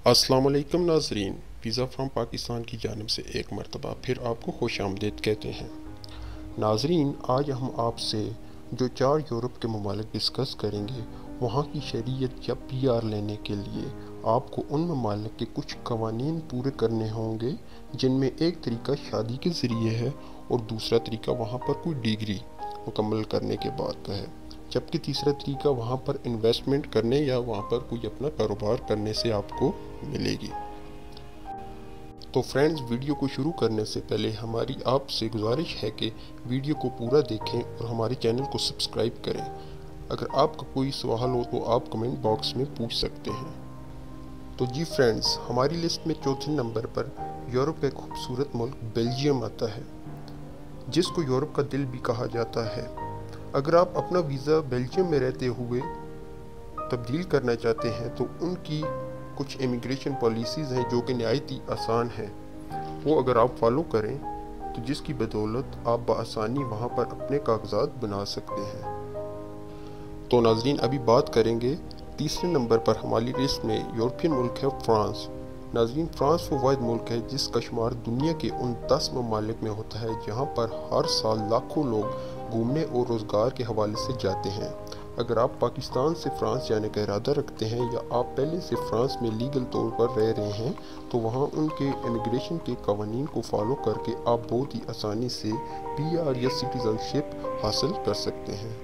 अस्सलाम वालेकुम नाजरीन। वीज़ा फ्राम पाकिस्तान की जानब से एक मरतबा फिर आपको खुश आमदेद कहते हैं। नाजरीन, आज हम आपसे जो चार यूरोप के ममालिक डिस्कस करेंगे, वहाँ की शरीयत या पी आर लेने के लिए आपको उन ममालिक के कुछ कवानीन पूरे करने होंगे, जिनमें एक तरीका शादी के ज़रिए है और दूसरा तरीका वहाँ पर कोई डिग्री मुकम्मल करने के बाद का है। जबकि तीसरा तरीका वहाँ पर इन्वेस्टमेंट करने या वहाँ पर कोई अपना कारोबार करने से आपको मिलेगी। तो फ्रेंड्स वीडियो को शुरू करने से पहले हमारी आपसे गुजारिश है कि वीडियो को पूरा देखें और हमारे चैनल को सब्सक्राइब करें। अगर आपका कोई सवाल हो तो आप कमेंट बॉक्स में पूछ सकते हैं। तो जी फ्रेंड्स हमारी लिस्ट में चौथे नंबर पर यूरोप का खूबसूरत मुल्क बेल्जियम आता है, जिसको यूरोप का दिल भी कहा जाता है। अगर आप अपना वीज़ा बेल्जियम में रहते हुए तब्दील करना चाहते हैं तो उनकी कुछ इमिग्रेशन पॉलिसीज़ हैं जो कि नहायत आसान हैं। वो अगर आप फॉलो करें तो जिसकी बदौलत आप बसानी वहाँ पर अपने कागजात बना सकते हैं। तो नाजरीन, अभी बात करेंगे तीसरे नंबर पर। हमारी लिस्ट में यूरोपियन मुल्क है फ्रांस। नाजरीन, फ्रांस वो वाद मुल्क है जिसका शुमार दुनिया के उन दस ममालिक में होता है, जहाँ पर हर साल लाखों लोग घूमने और रोज़गार के हवाले से जाते हैं। अगर आप पाकिस्तान से फ्रांस जाने का इरादा रखते हैं या आप पहले से फ्रांस में लीगल तौर पर रह रहे हैं तो वहाँ उनके इमिग्रेशन के कवानीन को फॉलो करके आप बहुत ही आसानी से पी आर या सिटीज़नशिप हासिल कर सकते हैं।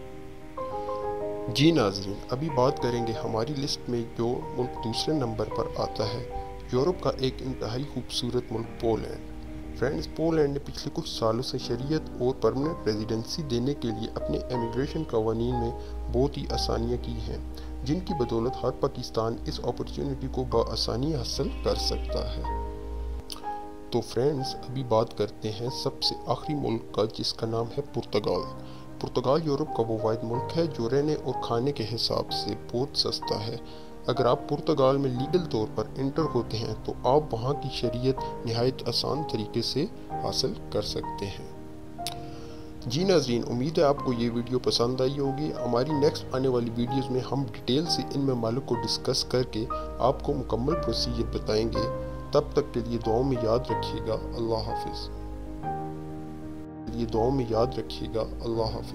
जी नाजरीन, अभी बात करेंगे हमारी लिस्ट में जो मुल्क दूसरे नंबर पर आता है। यूरोप का एक इंतहाई खूबसूरत मुल्क पोलैंड। फ्रेंड्स, पोलैंड ने पिछले कुछ सालों से शरीयत और परमानेंट रेजिडेंसी देने के लिए अपने इमिग्रेशन कवानीन में बहुत ही आसानियाँ की हैं, जिनकी बदौलत हर पाकिस्तान इस अपॉर्चुनिटी को बसानी हासिल कर सकता है। तो फ्रेंड्स, अभी बात करते हैं सबसे आखिरी मुल्क का, जिसका नाम है पुर्तगाल। पुर्तगाल यूरोप का वो वाद मुल्क है जो रहने और खाने के हिसाब से बहुत सस्ता है। अगर आप पुर्तगाल में लीगल तौर पर इंटर होते हैं तो आप वहाँ की शरीयत नहायत आसान तरीके से हासिल कर सकते हैं। जी नाजीन उम्मीद है आपको ये वीडियो पसंद आई होगी। हमारी नेक्स्ट आने वाली वीडियोस में हम डिटेल से इन ममालिक को डिस्कस करके आपको मुकम्मल प्रोसीजर बताएँगे। तब तक के लिए दुआओं में याद रखिएगा। अल्लाह हाफिज़। ये दुआओं में याद रखिएगा। अल्लाह हाफिज़।